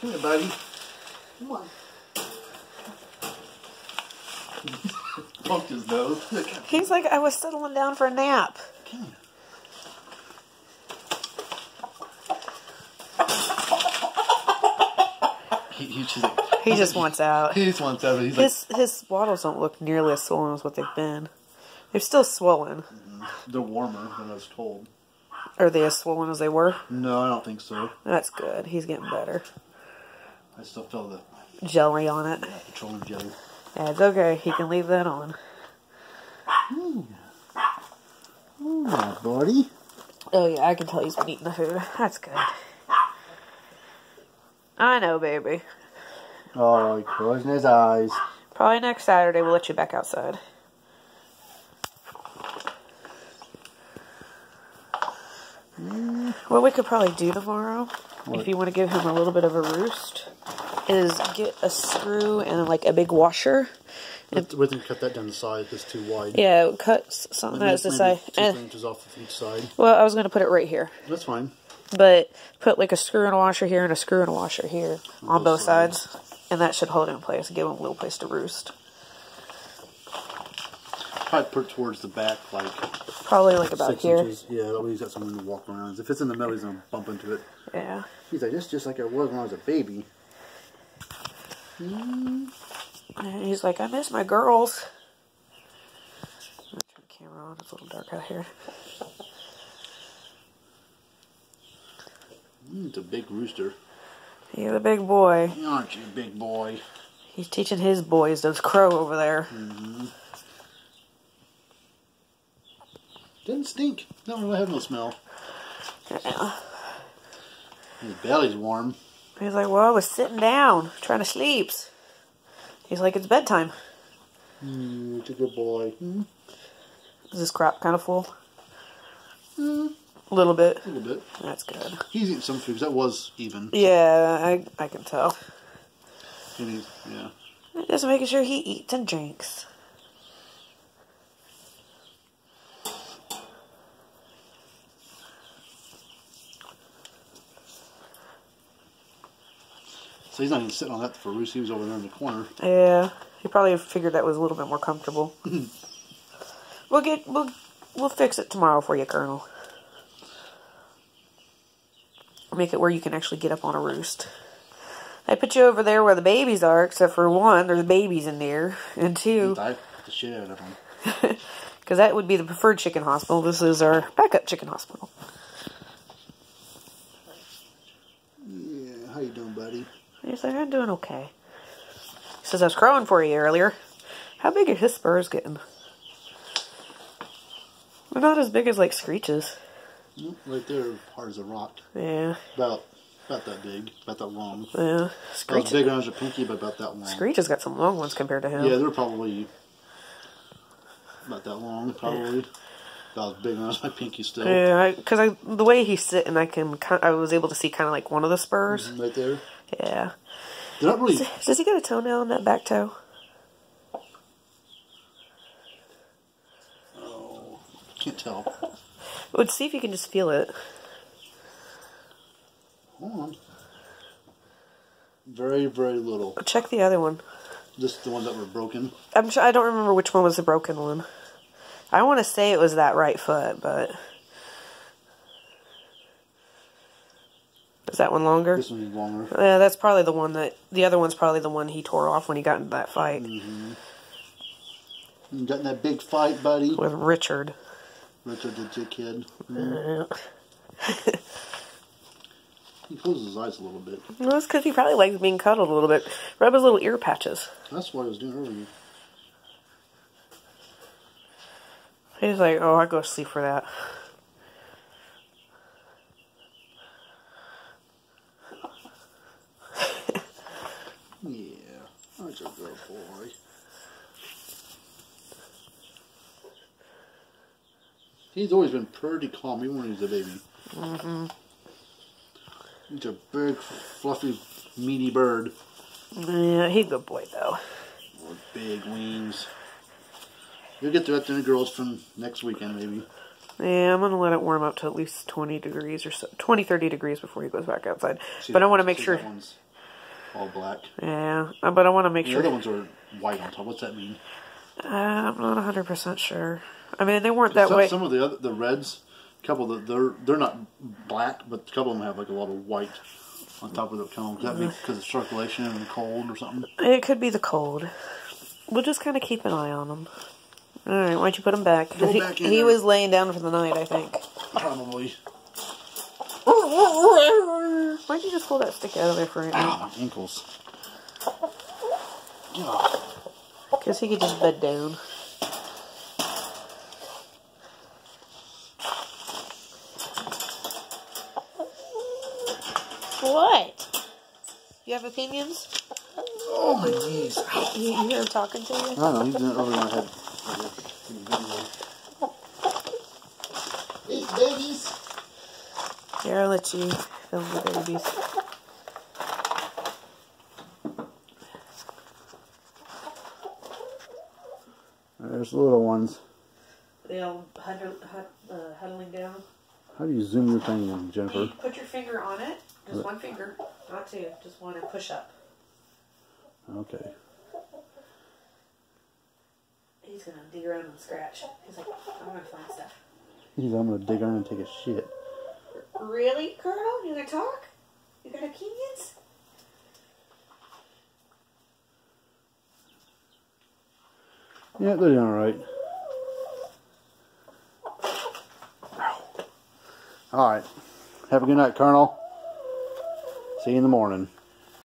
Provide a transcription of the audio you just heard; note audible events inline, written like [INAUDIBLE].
Come here, buddy. Come on. [LAUGHS] Punked his nose. He's like, I was settling down for a nap. Come. He, he, she's like, He just wants out. he just wants out. He's like, His his wattles don't look nearly as swollen as what they've been. They're still swollen. Mm-hmm. they're warmer than I was told. Are they as swollen as they were? No, I don't think so. That's good. He's getting better. I still feel the Jelly on it. petroleum jelly. Yeah, it's okay. He can leave that on. Oh, my buddy. Oh yeah, I can tell he's been eating the food. That's good. I know, baby. Oh, closing his eyes. Probably next Saturday we'll let you back outside. What we could probably do tomorrow, What? if you want to give him a little bit of a roost, is get a screw and like a big washer. We can cut that down the side. It's too wide. Yeah, cut something that's the side. Two eh, inches off of each side. well, I was gonna put it right here, That's fine. but put like a screw and a washer here and a screw and a washer here on both both sides, and that should hold it in place and give him a little place to roost. Probably put it towards the back, like Probably like about six here. inches. Yeah, that way he's got something to walk around. If it's in the middle, he's gonna bump into it. Yeah. He's like, this just like I was when I was a baby. And he's like, I miss my girls. Turn the camera on. It's a little dark out here. Mm, it's a big rooster. He's a big boy. Aren't you, big boy? He's teaching his boys those crow over there. Doesn't stink. Don't really have no smell. Yeah. His belly's warm. He's like, well, I was sitting down trying to sleep. He's like, it's bedtime. Mm, it's a good boy. Mm, Is this crop kind of full? A little bit. a little bit. That's good. He's eating some food that was even. Yeah, I, I can tell. He's, yeah. Just making sure he eats and drinks. So he's not even sitting on that for roost. He was over there in the corner. Yeah, he probably figured that was a little bit more comfortable. [LAUGHS] we'll get we'll we'll fix it tomorrow for you, Colonel. Make it where you can actually get up on a roost. I put you over there where the babies are, except for one, there's babies in there, and two, I the shit out of him. because [LAUGHS] that would be the preferred chicken hospital. This is our backup chicken hospital. Yeah, how you doing, buddy? He's like, I'm doing okay. He says, I was crowing for you earlier. How big are his spurs getting? They're not as big as like Screech's. Mm, Right there, hard as a rock. Yeah, About about that big, about that long. yeah. Screech, bigger than your pinky, but about that long. Screech has got some long ones compared to him. Yeah, they're probably about that long, probably. About as big as my pinky still. Yeah, because I, the way he's sitting, I can I was able to see kind of like one of the spurs. Right there. Yeah. They're not really. Does he got a toenail on that back toe? Oh, can't tell. Would see if you can just feel it. Hold on. Very, very little. Check the other one. Just the ones that were broken. I'm sure I don't remember which one was the broken one. I want to say it was that right foot, but is that one longer? This one's longer. Yeah, that's probably the one that the other one's probably the one he tore off when he got into that fight mm-hmm. You got in that big fight, buddy. with Richard. Richard the kid. Yeah. Mm-hmm. He closes his eyes a little bit. Well, that's because he probably likes being cuddled a little bit. Rub his little ear patches. That's what I was doing earlier. He's like, oh, I go to sleep for that. Yeah, that's a good boy. He's always been pretty calm, even when he was a baby. Mm-hmm. He's a big, fluffy, meaty bird Yeah, he's a good boy though. with big wings. You'll get the afternoon girls from next weekend, maybe. Yeah, I'm gonna let it warm up to at least 20 degrees or so, 20, 30 degrees before he goes back outside. See but I want to make sure. All black. Yeah, uh, but I want to make The sure. The other ones are white on top. What's that mean? Uh, I'm not 100% sure. I mean, they weren't that some, way. some of the other the reds, a couple of the, they're they're not black, but a couple of them have like a lot of white on top of the cone. Could that be Mm-hmm. because of circulation and the cold or something? It could be the cold. We'll just kind of keep an eye on them. All right, why don't you put him back? Go he, back he was laying down for the night, I think. Probably. Why'd you just pull that stick out of there for him? Ow, ah, my ankles. God. Because he could just bed down. What? You have opinions? Oh my knees. You, you hear him talking to you? I don't know. He's doing it over my head. Hey, babies. Here, I'll let you film the babies. There's the little ones. They all huddle, uh, huddling down. How do you zoom your thing in, Jennifer? Put your finger on it. Just one finger, not two. Just one and push up. Okay. He's gonna dig around and scratch. He's like, I'm gonna find stuff. He's, I'm gonna dig around and take a shit. Really, Colonel? You gonna talk? You got opinions? Yeah, they're doing all right. All right. Have a good night, Colonel. See you in the morning.